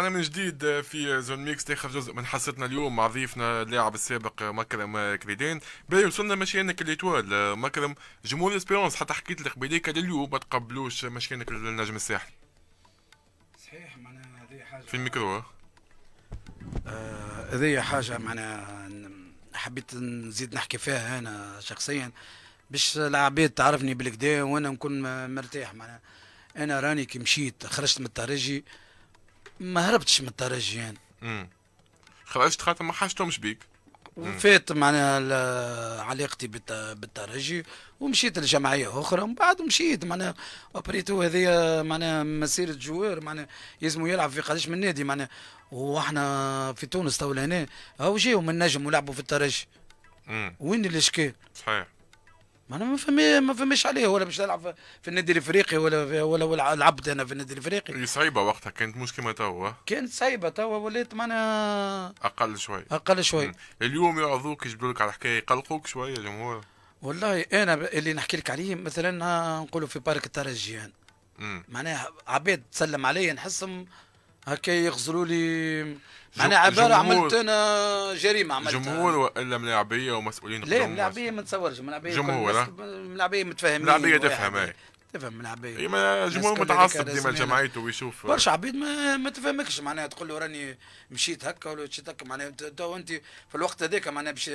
أنا من جديد في zone mixte تاخذ جزء من حصتنا اليوم مع ضيفنا اللاعب السابق مكرم كريدين. باهي وصلنا مشيانك الإتوال مكرم جمهور إسبيرونس حتى حكيت لك بليك لليوم ما تقبلوش مشيانك للنجم الساحلي. صحيح معناها هذه حاجة في الميكرو آه، هذه حاجة معناها حبيت نزيد نحكي فيها أنا شخصيا. باش العباد تعرفني بالقدا وأنا نكون مرتاح معناها أنا راني كي مشيت خرجت من الترجي ما هربتش من الترجي امم خرجت خاطر ما حاجتهمش بيك وفات معناها علاقتي بالترجي ومشيت لجمعية أخرى ومن بعد مشيت. معناها après tout هذه معناها مسيرة joueur معناها يلزموا يلعب في قداش من نادي معناها. وإحنا في تونس تو هنا هاو جاو من نجم ولعبوا في الترجي. وين الاشكال؟ صحيح. ما أنا ما فهمي ما فهمش عليه ولا باش نلعب في النادي الإفريقي ولا ولا, ولا لعبت أنا في النادي الإفريقي. صعيبة وقتها كانت مش كما توا. كانت صعيبة توا وليت معنا أقل شوي. أقل شوي. اليوم يعرضوك يجبدوا لك على الحكاية يقلقوك شوية جمهور والله أنا اللي نحكي لك عليه مثلا نقولوا في بارك الترجي يعني. معناها عباد تسلم علي نحسهم هكا يغزلوا لي معناها عباره عملت أنا جريمة عملت جمهور وألا ملاعبيه ومسؤولين لا ملاعبية ما تصورش ملاعبية جمهور ملاعبية متفاهمين ملاعبية تفهم أي. تفهم ملاعبية. ما جمهور متعصب ديما جمعيته ويشوف. برشا عبيد ما, ما تفهمكش معناها تقول له راني مشيت هكا ولا مشيت هكا معناها تو أنت في الوقت هذاك معناها باش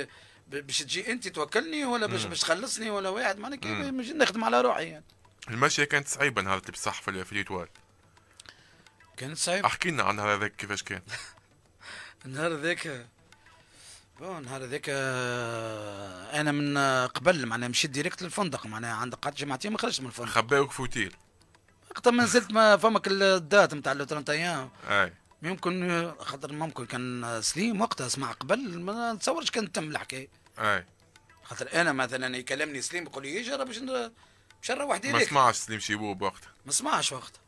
باش تجي أنت توكلني ولا باش باش تخلصني ولا واحد معناها كيف نخدم على روحي يعني. المشيه كانت صعيبة نهار اللي بصح في اليتوال كانت صعيب. احكي لنا عن هذاك كيفاش كان. النهار ذاك bon النهار ذاك آه، أنا من قبل معناها مشيت direct للفندق معناها عند قعدت جمعتين ما خرجت من الفندق. خباوك فوتيل وقتها ما نزلت ما فمك ال date نتاع لو 30 أيام اي يمكن خاطر ممكن كان سليم وقتها اسمع قبل ما نتصورش كانت تم الحكاية. أي. خاطر أنا مثلا يكلمني سليم يقول لي يجي باش باش نروح direct ما سمعش سليم شيبوب وقتها. ما سمعش وقتها.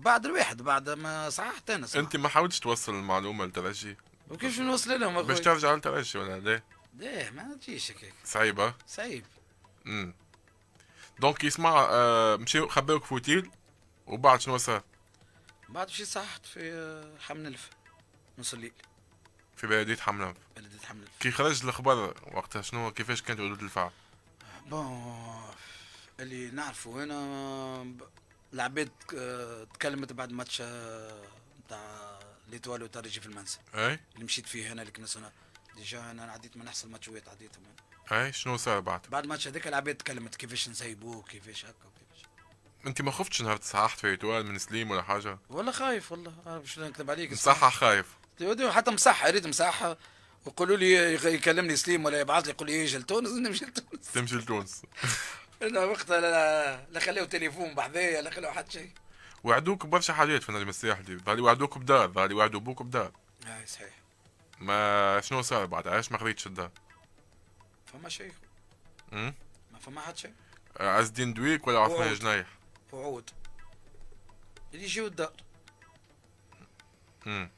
بعد الواحد بعد ما صححت أنا أنت ما حاولتش توصل المعلومة للترجي وكيفاش نوصل لهم باش ترجع للترجي ولا لا؟ لا ما تجيش هكاك. صعيبه صعيب. امم donc يسمع آه مشيو خباوك فوتيل وبعد شنو صار؟ بعد مشيت صحت في آه، حمنلف نص الليل في بلدية حمنلف. بلدية حمنلف. كي خرج الخبر وقتها شنو؟ كيفاش كانت ردود الفعل؟ bon اللي نعرفه أنا العباد آه، تكلمت بعد ماتش نتاع آه، ليتوال وترجي في المنزه أي. اللي مشيت فيه هنا national déjà أنا عديت من أحسن ماتشات عديتهم أي شنو صار بعد؟ بعد الماتش هذاك العباد تكلمت كيفاش نسيبوه كيفاش هكا وكيفاش أنت ما خفتش نهار تصححت في ايتوال من سليم ولا حاجة؟ والله خايف والله. باش نكذب عليك مصحح خايف. حتى مصحح اريد مصحح. ويقولوا لي يكلمني سليم ولا يبعث لي يقول لي يجي لتونس نمشي لتونس تمشي لتونس. أنا وقتها لا, لا خليو تليفون بحذايا لا خليو حتى شيء. وعدوك برشا حاجات في النجم الساحلي ظهري وعدوك بدار ظهري وعدوا بوك بدار. اي صحيح. ما شنو صار بعد؟ علاش ما خذيتش الدار؟ فما شيء. ما فما حد شيء؟ عز الدين دويك ولا عثمان جنايح؟ وعود. اللي يجيو الدار. امم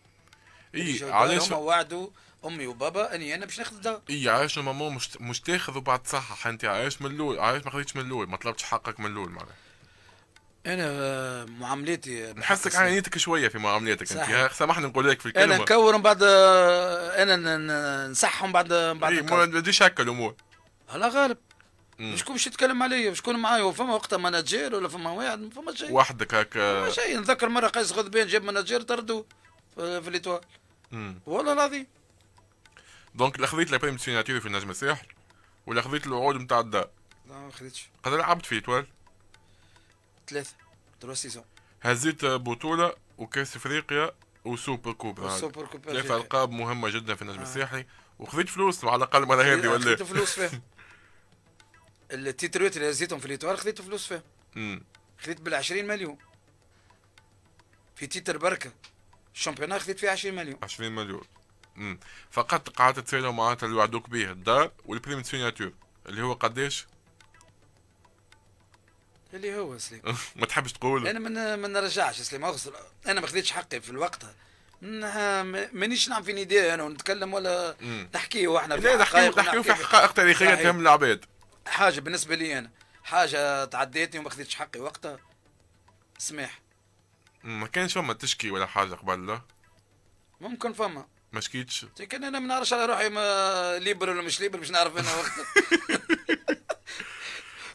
اي علاش؟ هما وعدوا أمي وبابا أني أنا باش ناخذ الدار اي علاش ماما مش مش تاخذ وبعد تصحح انت علاش من الأول؟ علاش ما خذيتش من الأول؟ ما طلبتش حقك من الأول معناها. أنا معاملتي نحسك عانيتك شوية في معاملتك انت سامحني نقول لك في الكلمة. أنا نكورهم بعد أنا نصحهم بعد بعد إيه ما بديش هكا الأمور. على غالب. شكون باش يتكلم عليا شكون معايا. فما وقتها مناجير ولا فما واحد فما شيء وحدك هكا. فما شيء نذكر مرة قيس غضبان جاب manager طردوه في, في ليتوال والله العظيم. donc لا خذيت لا prime signature في النجم الساحل ولا خذيت الوعود نتاع الدار. لا ما خذيتش قد لعبت في ليتوال ثلاثة trois saisons. هزيت بطولة وكاس إفريقيا و super coupe. و super coupe ثلاث ألقاب مهمة جدا في النجم آه. الساحلي وخذيت فلوس على الأقل مرة هذه ولا؟ خذيت فلوس فيها. التيتروات اللي هزيتهم في ليتوال خذيت فلوس فيها. خذيت بال 20 مليون. في titre بركة. ال championnat خذيت فيه 20 مليون. 20 مليون. امم فقط قعدت تسالوا معناتها اللي وعدوك به الدار وال prime signature. اللي هو قداش؟ اللي هو سليم. ما تحبش تقول أنا من ما نرجعش سليم. أغسل. أنا ما خذيتش حقي في الوقت. مانيش نعم في نداء أنا ونتكلم ولا نحكي وإحنا في نحكي نحكي في حقائق تاريخية تهم العباد حاجة بالنسبة لي أنا. حاجة تعديتني وما خذيتش حقي وقتها. سماح ما كانش فما تشكي ولا حاجة قبل لا؟ ممكن فما. ما شكيتش؟ كان أنا ما نعرفش على روحي ما libre ولا مش libre باش نعرف أنا وقتها.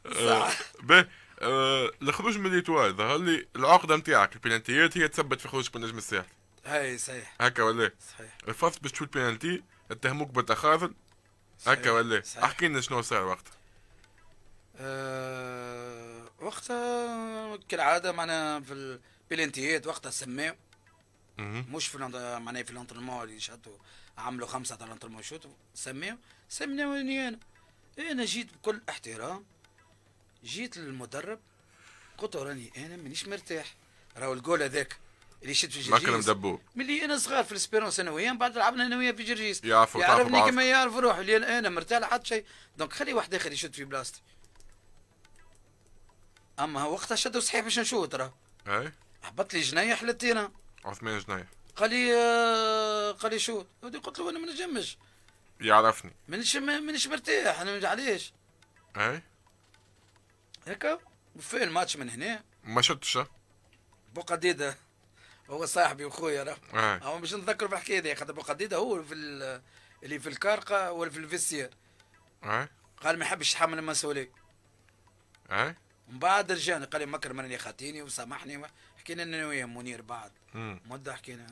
آه، باهي آه، الخروج من ليتوال ظهر لي العقدة نتاعك البينالتيات هي تثبت في خروجك من نجم الساحل هاي صحيح. هكا ولا؟ صحيح. الفرص باش تشوت بينالتي اتهموك بالتخاذل؟ هكا ولا. احكي لنا شنو صار وقتها. أه وقتها كالعادة معنا في البلانتيات وقتها سماو مهم. مش في معناها في ال entraînement اللي شاتوا عملوا خمسة تاع ال entraînement شوتوا سماو سمناوني أنا أنا جيت بكل احترام. جيت للمدرب. قلت له راني أنا مانيش مرتاح. راهو الجول هذاك اللي شد في ما جرجيس. مدبو ملي أنا صغار في ال Espérance أنا وياه بعد لعبنا أنا وياه في جرجيس. يعرفوا يعرفني بعض. كما يعرف روحه اللي أنا أنا مرتاح لحد شيء. donc خلي واحد آخر يشد في بلاصتي أما وقتها شدوا صحيح باش نشوت راه اي هبط لي جنايح لل terrain عثمان جنايح قال لي آه، قال لي ودي قلت له أنا ما نجمش يعرفني. مانيش مانيش مرتاح أنا علاش اي هكا وفي الماتش من هنا؟ ما شدتش ها؟ بوقديده هو صاحبي وخويا راه. هو باش نتذكر بالحكايه دي خاطر بوقديده هو في ال- اللي في الكارقة ولا في الفيسير اي قال ما يحبش يتحمل المسؤوليه اي من بعد رجعني قال لي مكرم راني خاطيني وسامحني حكينا أنا ويا منير بعد. مده حكينا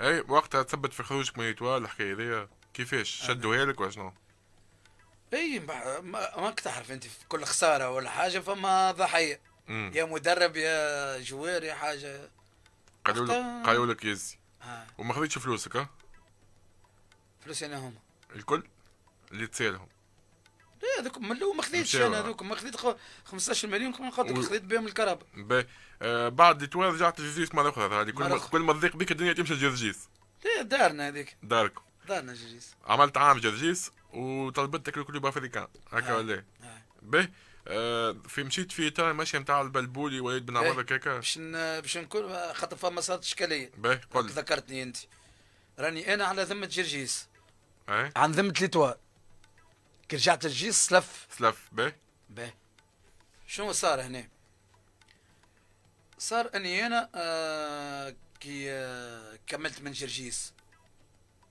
اي وقتها تثبت في خروجك من ليتوال الحكاية ذي كيفاش؟ شدوها لك ولا شنو؟ اي ما ما- ماك تعرف أنت في كل خسارة ولا حاجة فما ضحية. يا مدرب يا جوار يا حاجة. قالوا لك قالوا لك يزي. وما خذيتش فلوسك ها؟ فلوس أنا هما. الكل؟ اللي تسالهم. لا هذوك من الأول ما خذيتش. أنا هذوك ما خذيت خ- 15 مليون كما خاطر و- خذيت بهم الكهرباء باهي آه بعد ليتوال رجعت لجرجيس مرة أخرى هذه كل ما. كل ما تضيق بك الدنيا تمشي لجرجيس لا دارنا هذيك. داركم. دارنا جرجيس عملت عام جرجيس وطلبتك ال Club Africain هكا آه. ولا إيه؟ آه. باهي آه في مشيت في اطار ماشيه نتاع البلبولي وليد بن عمر هكا باش باش نكون خاطر فما صارت إشكالية. باهي قل ذكرتني أنت. راني أنا على ذمة جرجيس عن ذمة l'Étoile كي رجعت جرجيس سلف. سلف باهي باهي شنو صار هنا؟ صار أني أنا آه كي آه كملت من جرجيس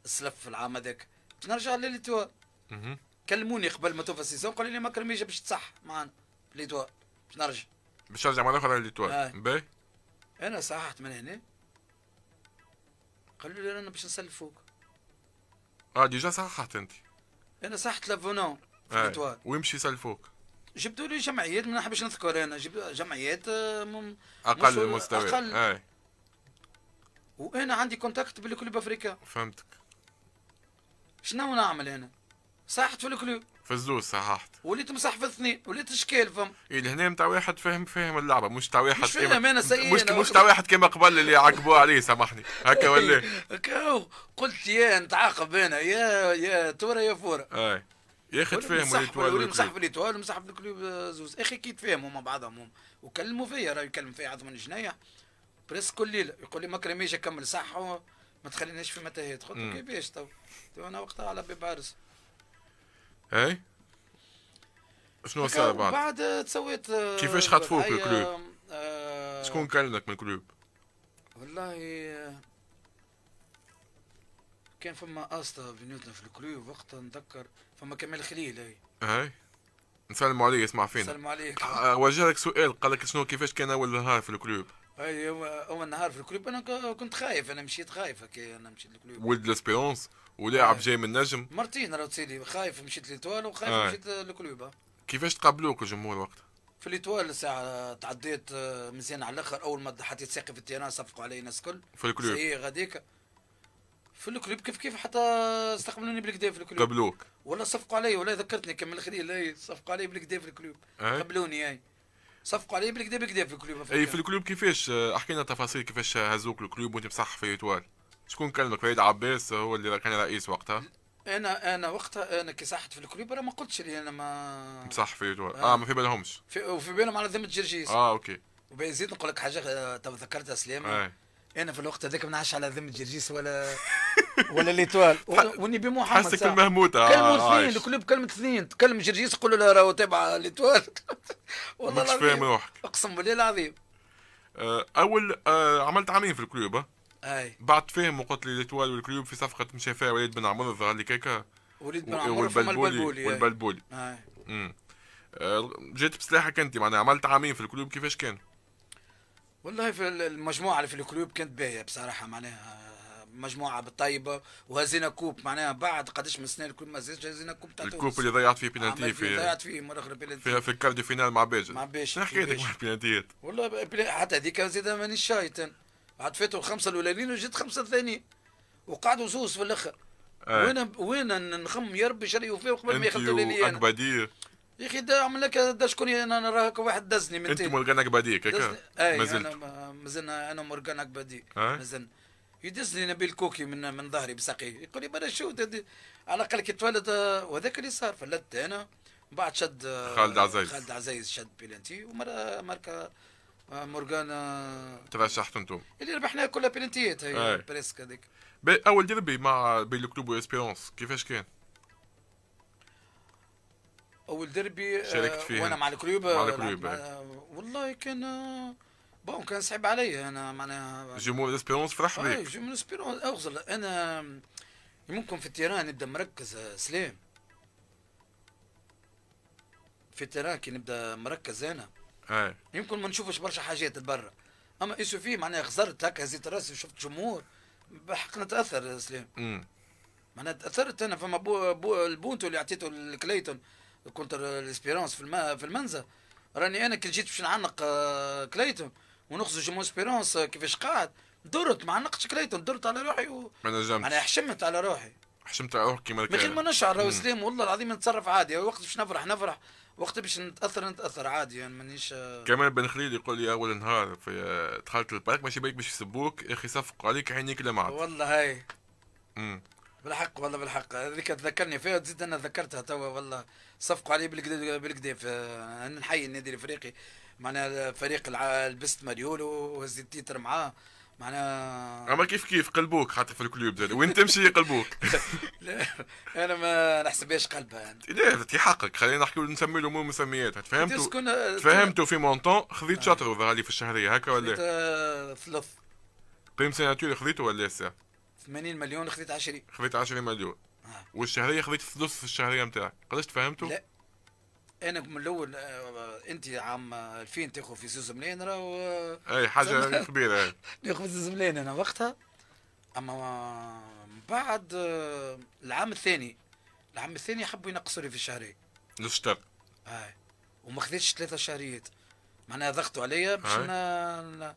السلف في العام هذاك. باش نرجع ل l'Étoile مهم. كلموني قبل ما توفى ال saison قالوا لي ما كرميش باش تصح معانا. l'Étoile باش نرجع. باش ترجع مرة أخرى آه. ل l'Étoile باهي أنا صححت من هنا. قالوا لي رانا باش نسلفوك. آه déjà صححت أنت. أنا صحت l'avenant في ويمشي يسلفوك جبتوا لي جمعيات ما نحبش نذكر أنا. جبت جمعيات آه، مم- أقل المستوى أقل. أي. وأنا عندي contact بال Club Africain فهمتك. شنو نعمل أنا؟ صحت في ال Club في الزوز صححت. وليت مصح في الاثنين وليت اشكال فهم إيه الهنا متاع واحد فاهم فاهم اللعبة مش تاع واحد مش فاهم، أنا سيء، مش مش تاع واحد كيما قبل اللي عقبوه عليه سامحني. هكا ولا؟ هكا قلت يا نتعاقب أنا يا يا تورا يا فورا. أي. يا أخي ال Étoile ولا مصح في والكلوب. ال Étoile ومصح في ال Club آه، زوز. أخي كي يتفاهموا مع بعضهم هم وكلموا فيا راه يكلم فيا عظم جناية. presque كل ليله يقول لي ما كرميش أكمل صح وما تخلينيش في متاهات. قلت له. كيفاش تو؟ تو أنا وقتها على باب عرس إي؟ شنو صار بعد؟ بعد تسويت آه، كيفاش خطفوك ال Club؟ آه، شكون كلمك من ال Club؟ والله آه، كان فما أسطى بيناتنا في ال Club وقتها نتذكر فما كمال خليل هي إي؟ نسلموا عليه يسمع فينا. سلام عليك. آه، وجه لك سؤال قال لك شنو كيفاش كان أول نهار في ال Club؟ إي اول نهار في ال Club أنا كنت خايف أنا مشيت خايف هكا أنا مشيت لل Club. ولد ل Espérance ولاعب آه. جاي من نجم. مرتين راه تسيلي خايف مشيت l'Étoile وخايف آه. مشيت لل Club كيفاش تقابلوك الجمهور وقتها في l'Étoile ساعة تعديت آه، مزيان على الآخر أول ما حطيت ساقي في ال terrain صفقوا علي الناس الكل. في ال Club سي غاديك. في ال Club كيف كيف حتى استقبلوني بالكدا في ال Club قابلوك ولا صفقوا علي ولا ذكرتني كمل خليل اي صفقوا علي بالكدا في ال Club اي قبلوني اي صفقوا علي بالكدا بالكدا في ال Club أي. في ال Club كيفاش آه، أحكي لنا تفاصيل كيفاش هزوك ال Club وأنت مصح في Étoile شكون كلمك فريد عباس هو اللي كان رئيس وقتها. أنا أنا وقتها أنا كي صحت في ال Club أنا ما قلتش لي أنا ما مصح في Étoile آه. آه ما في بالهمش. في وفي بالهم على ذمة جرجيس. آه OK. وبين زيد نقول لك حاجة آه، تو ذكرتها سليمه اي أنا في الوقت هذاك ما نعرفش على ذمة جرجيس ولا ولا ليتوال. والنبي محمد حسك ساعة. المهموته كلموا آه اثنين. الكلوب كلمة اثنين. تكلم جرجيس تقول له راهو تابع ليتوال. والله ماكش فاهم العظيم روحك. أقسم بالله العظيم. آه، أول آه، عملت عامين في الكلوب آه. أي. بعد فهم وقلت لي ليتوال والكلوب في صفقة مشى فيها وليد بن عمر ظهر لي كيكا. وليد بن عمر والبلبولي. والبلبولي. أي. امم جيت بسلاحك انت معناها عملت عامين في الكلوب كيفاش كان؟ والله في المجموعة اللي في ال Club كانت باهية بصراحة معناها. مجموعة بالطيبة وهزينا coupe معناها بعد قداش من سنين الكل ما زادش هزينا كوب تاع الكوب اللي ضيعت فيه بينالتي في ضيعت فيه مره أخرى بينالتي في, في ال quart de finale مع باجة مع بيش شنو حكايتك. مع البينالتيات؟ والله حتى هذيك زيد مانيش شايتن. بعد فاتوا الخمسة الأولانيين وجيت خمسة الثانيين. وقعدوا زوز في الآخر. آه. وين وين نخم يا ربي شريوا فيه قبل ما ياخذوا لي أنا. يا أخي دا عمل لك دا شكون أنا نراك واحد دزني من أنت اكبادي دزني هكا مازلت أنا ما- مازلنا أنا مورجان اكبادي أي. مازلنا يدزني نبيل كوكي من من ظهري بساقيه يقول لي بلا شو على الأقل كي تولد آه، وهذاك اللي صار فلت أنا. من بعد شد آه، خالد عزيز. خالد عزيز شد بيلانتي ومرة ماركا آه، مورجان آه، ترشحت أنتم اللي ربحناها كلها بيلانتيات أي. هي بريسك هذيك. أول ديربي مع بين الكلوب وإسبيرونس كيفاش كان؟ أول دربي آه، شاركت فيه. وأنا مع الكلوب مع آه، الكلوب، والله كان بون كان صعب علي أنا معناها. جمهور إسبيرونس فرح أي بيك. جو من سبيرون أغزل. أنا ممكن في التيران نبدأ مركز سلام في التيران كي نبدأ مركز أنا. اي يمكن ما نشوفش برشا حاجات برا. أما ايشو فيه معناها خسرت هكا هزيت راسي وشفت جمهور بحق نتأثر امم معناها تأثرت أنا فما بو بو البونتو اللي عطيته لكليتون كنت الاسبيرونس في الم... في المنزل. راني أنا كي جيت باش نعنق آه، كليتون ونخزو جمهور اسبيرونس آه، كيفاش قاعد. درت ما عنقتش كليتون درت على روحي و... ما معناها نجمتش حشمت على روحي. حشمت على روحك كيما من غير ما نشعر. سليم والله العظيم نتصرف عادي. وقت باش نفرح نفرح. وقت باش نتأثر نتأثر عادي يعني مانيش آه، كمان بن خليل يقول لي أول نهار في دخلت البارك ماشي بالك باش يسبوك يا أخي صفقوا عليك عينيك لمعت والله هاي. امم بالحق والله بالحق. هذيك تذكرني فيها تزيد أنا ذكرتها توا والله. صفقوا علي بالكدا بالكدا أنا نحيي النادي الإفريقي. معناها فريق الع- لبست ماريولو وهزيت ال titre معاه. معناها أما كيف كيف؟ قلبوك حتى في ال Club زاد. وين تمشي؟ يقلبوك لا أنا ما نحسبهاش قلبها يعني. لا في حقك. خلينا نحكي نسمي الأمور مسميات. تفهمتوا فهمتوا في montant خذيت شطر ظهر لي في الشهرية. هكا ولا؟ ثلث قيم سيناتور خذيته ولا لسه؟ 80 مليون خذيت 20 خذيت 10 مليون. آه. والشهرية خذيت ثلث الشهرية نتاعك قداش تفهمتوا؟ لا. أنا من الأول آه، انت عام 2000 تاخذ في زوز ملايين؟ راهو آه، أي حاجة كبيرة. ناخذ زوز ملايين أنا وقتها. أما من بعد آه، العام الثاني العام الثاني حبوا ينقصوا لي في الشهرين الشتر هاي وما خذيتش ثلاثة شهريات. معناها ضغطوا عليا باش. ن...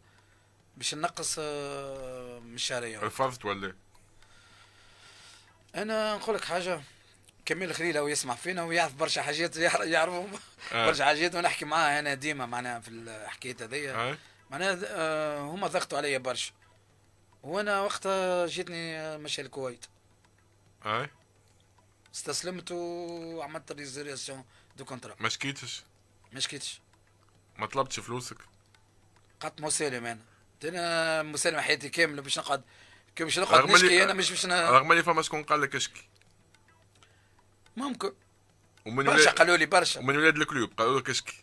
باش نقص آه، من الشهرية. رفضت ولا أنا نقول لك حاجة. كمال الخليل هو يسمع فينا ويعرف برشا حاجات يعرف- يعرفوا آه. برشا حاجات ونحكي معاه أنا ديما معناها في الحكايات هذيا. هاي معناها آه، هما ضغطوا عليا برشا. وأنا وقتها جيتني آه، مشى الكويت هاي استسلمت وعملت résiliation de contrat ما شكيتش؟ ما شكيتش. ما طلبتش فلوسك؟ قعدت مسالم أنا. أنا مسالم حياتي كاملة باش نقعد كي باش نقعد نشكي أنا مش باش. رغم اللي فما شكون قال لك اشكي. ممكن. ومن برشا قالوا لي برشا. ومن ولاد ال Club قالوا لك اشكي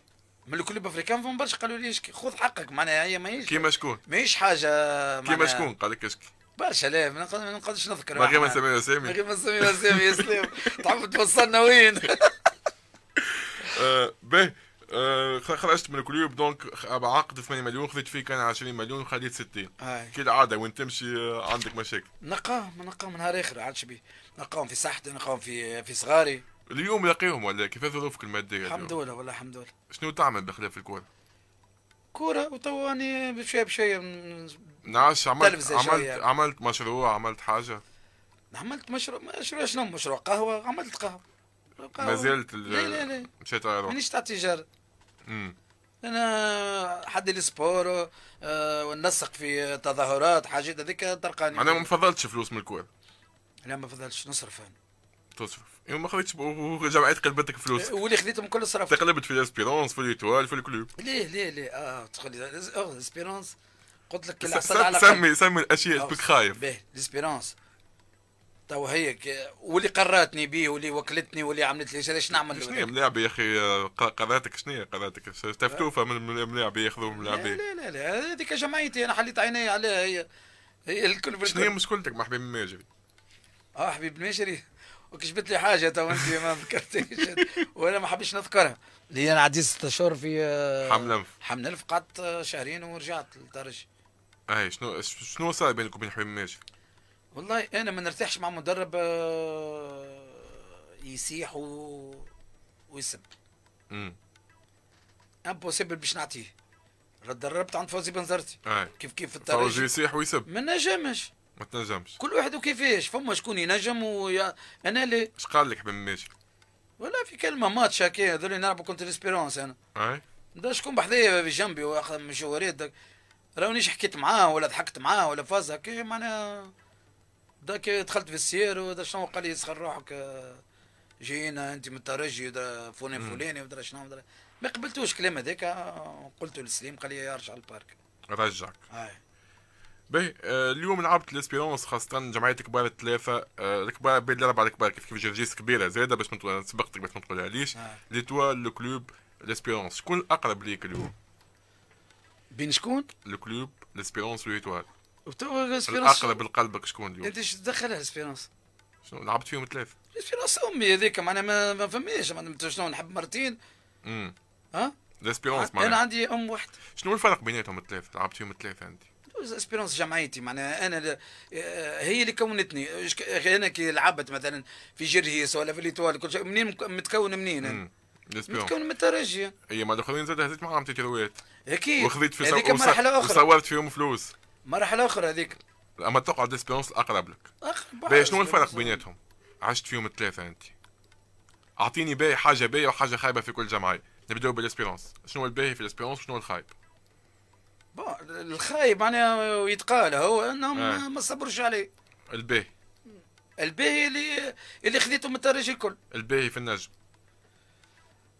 من ال Club Africain فهم برشا قالوا لي اشكي خذ حقك معناها هي ماهيش كيما شكون؟ ماهيش حاجة كيما شكون؟ قال لك اشكي برشا لا ما نقدر- ما نقدرش نذكر. ما غير ما. نسميها اسامي غير ما نسميها اسامي يا سلام. تعرف توصلنا وين؟ آه، باهي. آه، خرجت من ال Club donc عقد 8 مليون خذيت فيه كان 20 مليون وخليت 60 هاي. كالعاده وين تمشي آه، عندك مشاكل. نقاهم نقاهم نهار آخر عادش بيه نلقاهم في صحتي نلقاهم في في صغاري. اليوم لاقيهم ولا كيف ظروفك المادية الحمد؟ لله والله الحمد لله. شنو تعمل بخلاف الكورة؟ كورة وتواني بشوية من- نعرفش عملت عملت شوية. عملت مشروع عملت حاجة؟ عملت مشروع مشروع شنو؟ مشروع قهوة عملت قهوة. ما زلت لا لا لا. مشيت مانيش تاع تجارة. أمم. أنا حد السبور آه، ونسق في تظاهرات حاجات هذيك تلقاني أنا ما فضلتش فلوس من الكوره لا ما فضلش نصرف أنا. تصرف. إيه ما خذيتش جمعيه قلبتك فلوس. واللي خذيتهم كل صرفت تقلبت في ال Espérance في l'Étoile في ال Club ليه ليه ليه؟ آه تقول لي آه Espérance. قلت لك. سمي سمي الأشياء آه، بك خايف. باهي l'Espérance تو هيك واللي قراتني بيه واللي وكلتني واللي عملت لي إيش نعمل؟ شنو هي ملاعبة يا أخي؟ قراتك شنو هي قراتك تفتوفة من الملاعبة ياخذوا من لا لا لا لا هذيك جمعيتي أنا حليت عيني عليها هي هي الكل شنو هي بالكل مشكلتك مع حبيب الماجري؟ آه حبيب الماجري وكشبت لي حاجة تو أنت ما ذكرتيش وأنا ما حبيتش نذكرها. اللي أنا عديت ست أشهر في آه، حمام الأنف. حمام الأنف. قعدت شهرين ورجعت للترجي أي شنو شنو صار بينك وبين حبيب الماجري؟ والله أنا ما نرتاحش مع مدرب آه، يسيح و... ويسب امم impossible باش نعطيه. دربت عند فوزي بنزرتي. اي كيف كيف في فوزي الترجي يصيح ويسب ما نجمش. ما تنجمش. كل واحد وكيفاش؟ فما شكون ينجم ويا أنا ليه اش قال لك حبيب الماجري؟ ولا في كلمة ماتش هكا هذول نلعبوا كونتر اسبيرونس أنا. اي ده شكون بحذايا في جنبي واخذ مشاورات داك. رانيش حكيت معاه ولا ضحكت معاه ولا فاز هكا معناها داك دخلت في السير ودا شنو قال لي سخر روحك آه، جينا انت من الترجي فلان. فلاني ودرا شنو ودرا ما قبلتوش الكلام هذاك آه، قلت لسليم قال لي يرجع للبارك رجعك هاي باهي آه اليوم لعبت ال Espérance خاصة جمعية الكبار الثلاثة آه الكبار بين الأربعة الكبار كيف كيف جرجيس كبيرة زايدة باش سبقتك باش ما تقولها ليش هاي. l'Étoile ال Club ال Espérance شكون الأقرب ليك اليوم؟ بين شكون؟ ال Club ال Espérance وال Étoile وتوا Espérance الأقرب لقلبك شكون اليوم؟ أنت إيش تدخلها Espérance؟ شنو لعبت فيهم ثلاثة Espérance امي هذيك معناها ما, ما فماش معناها شنو نحب مرتين. امم ها؟ ال Espérance أنا معناها. عندي أم واحدة شنو الفرق بيناتهم الثلاثة؟ لعبت فيهم الثلاثة أنت. Espérance جمعيتي معناها أنا آه، هي اللي كونتني. أنا كي لعبت مثلا في جرجيس ولا في l'Étoile كل شيء منين متكون منين ال Espérance متكون من الترجي هي مع الاخرين زاد هزيت معاهم تيتروات أكيد. وخذيت في هذيك. وص- مرحله أخرى. وصورت فيهم فلوس. مرحلة أخرى هذيك. أما تقعد ال Espérance الأقرب لك. باهي شنو الفرق بيناتهم؟ عشت فيهم الثلاثة أنت. أعطيني باهي حاجة باهية وحاجة خايبة في كل جمعية. نبداو بال Espérance شنو الباهي في ال Espérance وشنو الخايب؟ Bon، الخايب معناها يتقال هو انهم آه. ما- ما صبروش عليه. الباهي. الباهي اللي اللي خذيته من الترجي الكل. الباهي في النجم.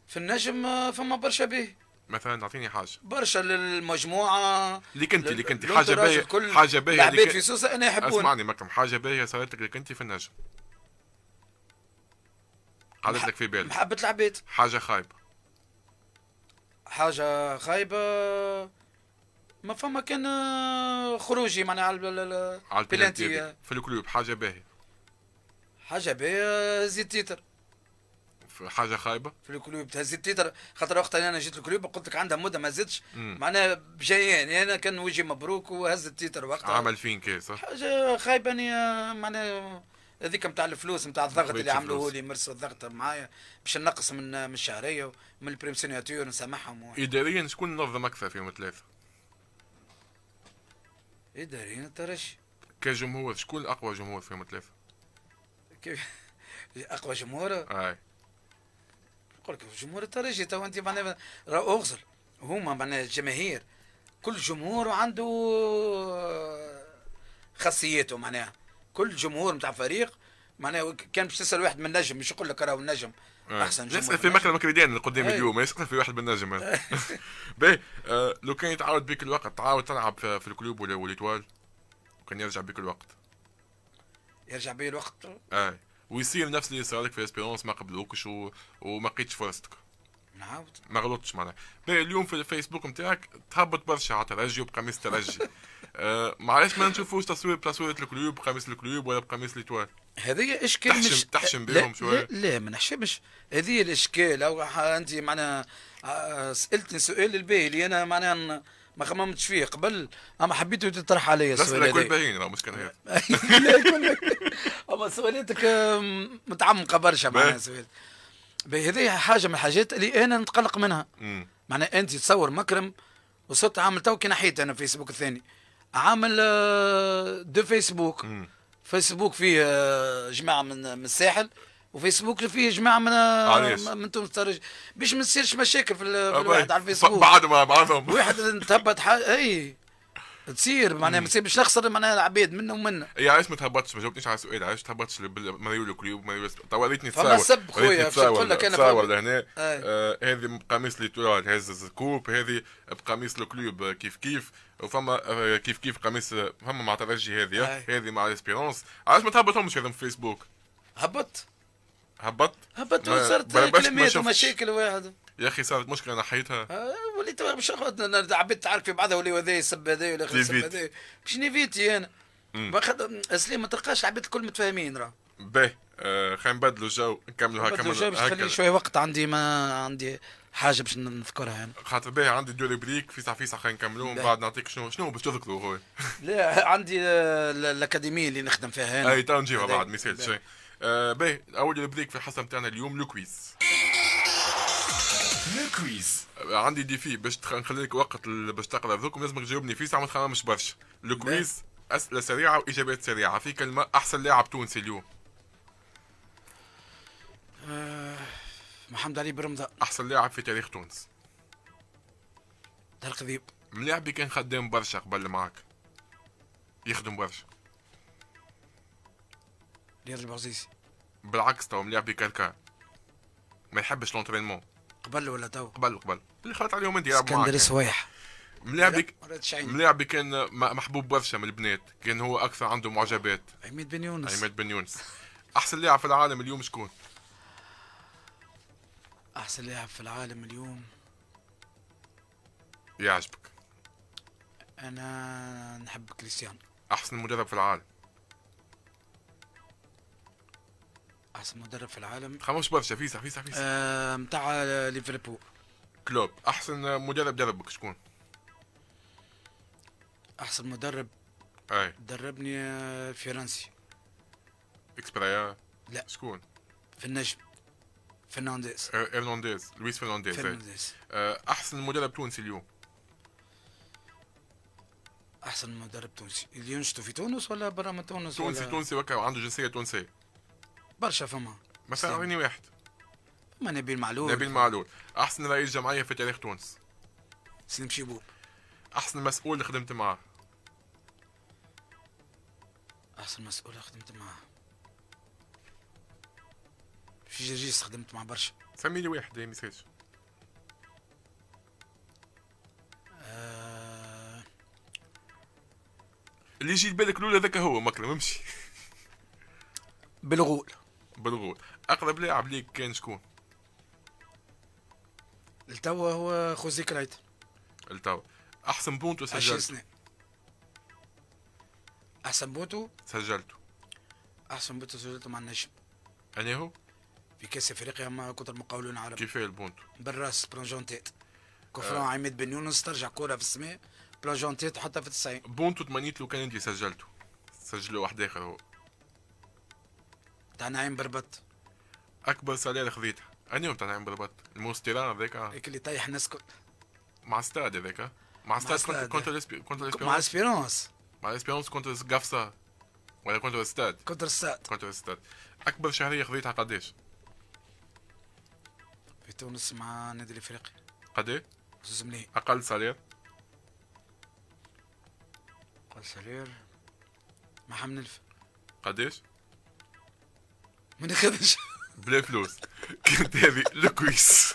في النجم آه، فما برشا باهي. مثلا أعطيني حاجة. برشا للمجموعة ليك أنت ليك أنت. لل- حاجة لل entourage باهية الكل، حاجة باهية العباد في سوسة أنا يحبون. اسمعني مكرم حاجة باهية صارت لك ليك أنت في النجم. قعدت لك في بالك. محبة العباد حاجة خايبة. حاجة خايبة ما فما كان آه، خروجي معناها على ال- ال- على البلانتي. في ال Club حاجة باهية. حاجة باهية زيد titre. في حاجة خايبة؟ في ال Club تهز ال titre. خاطر وقت أنا جيت ال Club قلت لك عندها مدة ما زدتش. معناها بجيان أنا كان وجهي مبروك وهز ال titre وقتها. عمل فين كيس صح؟ حاجة خايبة معناها هذيك نتاع الفلوس نتاع الضغط اللي عملوه. لي مارسوا الضغط معايا باش نقص من من الشهرية ومن ال prime de signature نسامحهم و... إداريا شكون نظم أكثر فيهم الثلاثة؟ إداريا الترجي كجمهور شكون أقوى جمهور فيهم؟ كيف؟ أقوى جمهور؟ أي. نقول لك جمهور الترجي تو أنت معناها اغزر هما معناها الجماهير كل جمهور عنده خاصيته معناها كل جمهور نتاع فريق معناها كان باش تسأل واحد من النجم مش يقول لك راهو النجم آه. أحسن جمهور يسأل في النجم. كريدان اللي قدام. اليوم يسأل في واحد بالنجم هذا. باهي آه لو كان يتعاود بك الوقت تعاود تلعب في ال Club ولا و l'Étoile وكان يرجع بك الوقت يرجع بي الوقت اي ويصير نفس اللي صار لك في Espérance ما قبلوكش و... وما لقيتش فرصتك. نعاود. ما غلطتش معناها. باهي اليوم في الفيسبوك نتاعك تهبط برشا على ترجي وبقميص ترجي. آه معليش ما نشوفوش تصوير بتصوير ال Club بقميص ال Club ولا بقميص l'Étoile هذه إشكال تحشم- مش تحشم بيهم شوية؟ لا, لا ما نحشمش. هذه الإشكال أو انت معناها آه، سألتني سؤال الباهي اللي أنا معناها ما خممتش فيه. قبل أما حبيته تطرح علي السؤال هذا باهيين راه مش كان يكون اما سؤالاتك متعمقة برشا معناها. سؤال هذه حاجة من الحاجات اللي أنا نتقلق منها. معناها أنت تصور مكرم وصرت عامل تو كي نحيت أنا فيسبوك الثاني. عامل آه، deux فيسبوك. فيسبوك فيه آه، جماعة من من الساحل. وفيسبوك فيه جماعة من. من تونس الترجي باش ما تصيرش مشاكل في, ال- في الواحد. على الفيسبوك. بعد ما بعضهم واحد تهبط حاجة أي. تصير معناها ما باش نخسر معناها العباد منا ومنا هي علاش ما تهبطش ما جاوبتنيش على السؤال علاش تهبطش بالمريول ال Club مريول تو وريتني فما سب خويا، نقول لك أنا تصاور فما- لهنا. آه، هذه بقميص l'Étoile هز ال coupe هذه بقميص ال Club آه، كيف كيف. وفما آه، كيف كيف قميص فما مع ترجي هذه. هذه مع ال Espérance. علاش ما تهبطهمش هذا في فيسبوك؟ هبط. هبط هبط ما- وصارت بلا باش ما كلمات. ومشاكل واحد. يا أخي صارت مشكلة أنا حيتها. آه، وليت ناخذ عبيد تعرف في بعضها ولي هذا يسب هذا ولا يسب. هذا باش نيفيتي أنا. واخد سليم ما تلقاش عباد الكل متفاهمين راه. باهي. آه خلينا نبدلوا الجو نكملوا هكا بدلوا جاي باش تخلي شوية وقت عندي ما عندي حاجة باش نذكرها أنا. خاطر باهي عندي deux rubriques فيسع فيسع خلينا نكملوا من. بعد نعطيك شنو شنو باش تذكروا هو؟ لا عندي آه، ال- الأكاديمية اللي نخدم فيها أنا. أي تو نجيبها. بعد باهي. شيء آه باهي أول rubrique في الحصه نتاعنا اليوم le quiz le quiz عندي défi باش نخلي لك وقت باش تقرأ ذوك لازمك تجاوبني فيه ساعة ما تخممش برشا. le quiz أسئلة سريعة وإجابات سريعة. في كلمة أحسن لاعب تونسي اليوم. آه، محمد علي بن رمضان أحسن لاعب في تاريخ تونس. طارق ذياب. ملاعبي كان خدام برشا قبل معاك؟ يخدم برشا. رياض البوعزيزي بالعكس تو ملاعبي كان ما يحبش l'entraînement قبل ولا تو قبل قبل. اللي خلط عليهم انت يلعب معاك اسكندر يعني. السويح ملاعبي كان محبوب برشا من البنات. كان هو أكثر عنده معجبات. عماد بن يونس. عماد بن يونس. أحسن لاعب في العالم اليوم شكون؟ أحسن لاعب في العالم اليوم. يعجبك. أنا نحب كريستيانو. أحسن مدرب في العالم. أحسن مدرب في العالم. خممت برشا فيسع فيسع فيسع آه، متاع ليفربول. كلوب. أحسن مدرب دربك شكون أحسن مدرب أي. دربني آه، فرنسي اكسبرايا لا. شكون في النجم. فرنانديز إرنانديز. لويس فرنانديز أي. فرنانديز آه، أحسن مدرب تونسي اليوم. أحسن مدرب تونسي. اللي ينشطوا في تونس ولا برا من تونس تونسي ولا؟ تونسي وكان عنده جنسية تونسية. برشا فما. مثلا. اعطيني واحد. ما نبيل معلول نبيل معلول أحسن رئيس جمعية في تاريخ تونس. سليم شيبوب أحسن مسؤول اللي خدمت معاه. أحسن مسؤول خدمت معاه. في جرجيس خدمت مع برشا. سمي لي واحد يا message آه. اللي يجي بالك الأولى ذاك هو مكرم امشي بالغول. بالغول. أقرب لاعب ليك كان شكون؟ التوا هو خوزي كلايتون. التو أحسن بونتو 20 سجلته. سنه أحسن بونتو سجلته. أحسن بونتو سجلته مع النجم. أنا هو؟ في كأس أفريقيا مع كنت المقاولون العرب. كيفاه البونتو؟ بالراس plongeon tête. كفران عماد بن يونس ترجع كرة في السماء. بلانجون تيت حتى في 90 بونتو تمنيت له كان انت سجلته. سجلوا واحد آخر هو. تاع نعيم بربط. أكبر سلالة خذيتها أنا يوم تاع نعم بالضبط الموستيران هذاك هيك اللي طيح الناس كل مع ستاد هذاك مع ستاد كنت ستاد. كنت كنت مع اسبيرونس مع الاسبيرونس كنت قفصة ولا كنت الاستاد كونتر ستاد كنت الاستاد أكبر شهرية خذيتها قديش؟ في تونس مع نادي الإفريقي. قديه زوز ملايين أقل salaire؟ أقل salaire. مع حمل الف. قديش؟ ما ناخذش بلا فلوس. كانت هذه le quiz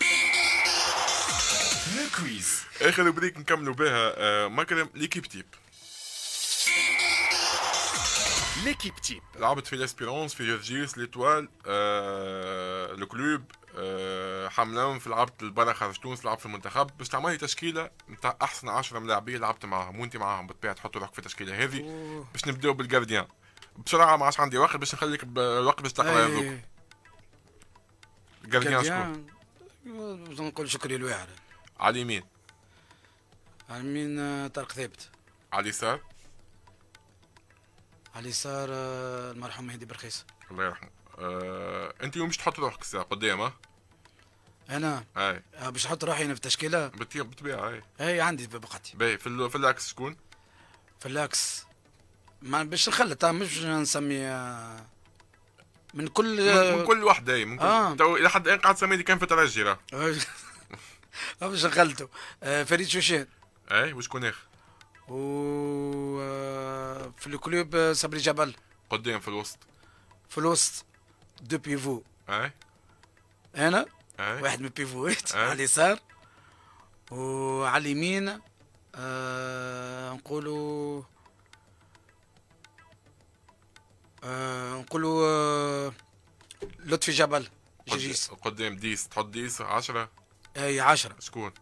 le quiz اخر rubrique نكملوا بها آه، مكرم l'équipe type l'équipe type لعبت في l'Espérance في جرجيس l'Étoile آه، ال Club آه، حملان في لعبت البرا خارج تونس لعبت في المنتخب. باش تعمل لي تشكيلة نتاع أحسن 10 ملاعبين لعبت معاهم وأنت معاهم بالطبيعه تحطوا روحك في التشكيلة هذه. باش نبداو بالجارديان بسرعة ما عادش عندي وقت باش نخليك ب- الوقت باش تقرأ هذوك شكون جارديان باش نقول شكري الواعر على اليمين على مين آه، طارق ثابت. على اليسار على اليسار آه، المرحوم مهدي برخيس الله يرحمه. آه، أنت يوم مش تحط روحك الساعة قدام أنا؟ أي. آه، باش نحط روحي أنا في تشكيله بالطبيعه أي. أي عندي بقعتي. باهي في, في ال axe شكون؟ في ال l'axe ما باش نخلط مش نسمي آه، من كل من, كل واحد اي من كل آه. تو إلى حد الآن قاعد تسمي كان في ترجي راه باش نخلطوا آه، فريد شوشان اي وشكون آخر؟ و آه، في ال Club صبري جبل. قدام في الوسط. في الوسط. دو بيفو. اي أنا؟ اي واحد من البيفوات أي. على اليسار. وعلى اليمين آه نقولوا آه نقولوا آه لطفي جبل جيجيس. قدام ديس. تحط ديس؟ 10 إي عشرة. شكون؟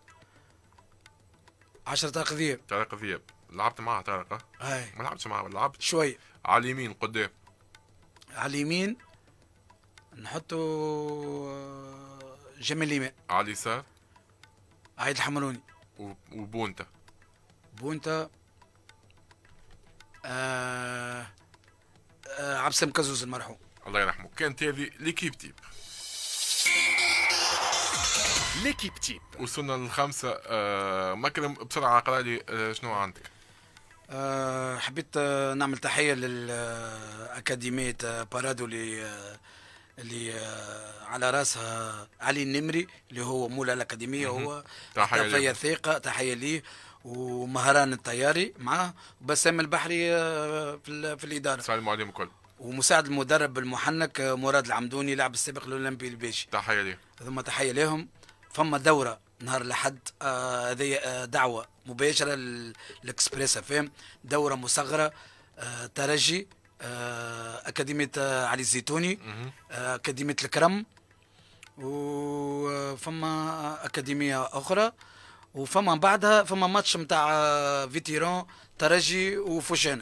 عشرة طارق ذيب طارق ذياب. لعبت معاه طارق آه؟ هاي ما لعبتش معاه لعبت شوي. على اليمين قدام. على اليمين نحطوا آه، جمال الإمام على اليسار. عايد الحمروني. وبونتا. بونتا آه عبد السلام كزوز المرحوم. الله يرحمه. كانت هذه ليكيب تيب. L'équipe type. وصلنا للخمسة. آه مكرم بسرعة اقرا لي آه شنو عندك؟ آه حبيت آه نعمل تحية للأكاديمية آه بارادو اللي اللي على راسها علي النمري اللي هو مولى الأكاديمية. هو تحية ليه. ثقة تحية ليه ومهران الطياري معاه. وبسام البحري في, في الإدارة. سلام عليهم الكل. ومساعد المدرب المحنك مراد العمدوني لاعب السابق الأولمبي الباشي تحية ليه ثم تحية لهم فما دورة نهار الأحد آه، هذه آه دعوة مباشرة للإكسبريس فهم دورة مصغرة آه ترجي آه أكاديمية آه علي الزيتوني. آه أكاديمية الكرم وفما أكاديمية أخرى وفما بعدها فما ماتش نتاع فيتيرون ترجي. واضح.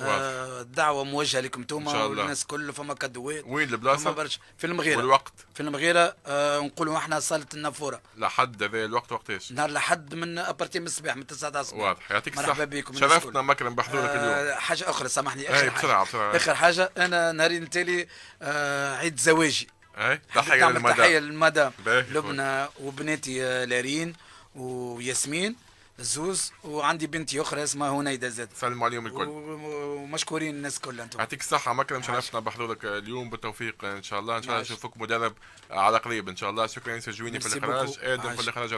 آه دعوة موجهة لكم إن توما شاء الله. والناس كل فما كدوات وين برشا. في المغيرة. والوقت في المغيرة آه نقولوا إحنا صالة النافورة. لحد هذا الوقت وقتاش نهار لحد من ابارتي من الصباح من 9 الصباح. واضح. يعطيك مرحبا الصحة. بكم. شرفتنا. مكرم بحضورك اليوم. آه حاجة أخرى سامحني. اي آخر حاجة. بسرعة. بسرعة آخر حاجة أنا نهارين التالي آه عيد زواجي. اي تحية للمدام. للمدام. باهي. لبنى وبناتي آه، لارين وياسمين. الزوز وعندي بنتي أخرى اسمها هنيدة زاد سلموا عليهم الكل. ومشكورين الناس كلها أنتم. يعطيك الصحة مكرم شرفتنا بحضورك اليوم بالتوفيق إن شاء الله. إن شاء الله. نشوفك مدرب على قريب إن شاء الله. شكرا ياسر جويني في الإخراج. آدم. في الإخراج.